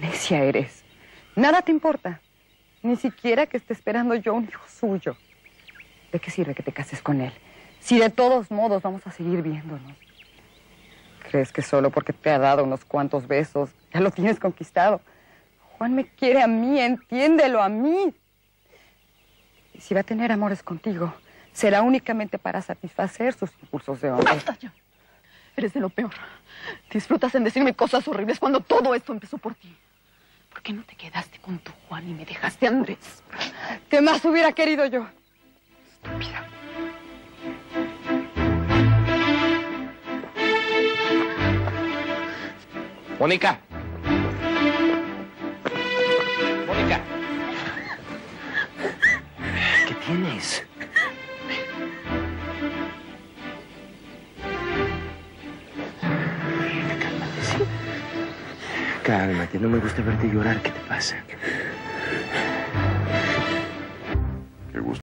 necia eres. Nada te importa. Ni siquiera que esté esperando yo un hijo suyo. ¿De qué sirve que te cases con él? Si de todos modos vamos a seguir viéndonos. ¿Crees que solo porque te ha dado unos cuantos besos ya lo tienes conquistado? Juan me quiere a mí, entiéndelo a mí. Y si va a tener amores contigo, será únicamente para satisfacer sus impulsos de hombre. ¡Basta ya! Eres de lo peor. Disfrutas en decirme cosas horribles cuando todo esto empezó por ti. ¿Por qué no te quedaste con tu Juan y me dejaste a Andrés? ¿Qué más hubiera querido yo? Estúpida. Mónica. Mónica. ¿Qué tienes? Cálmate, no me gusta verte llorar. ¿Qué te pasa?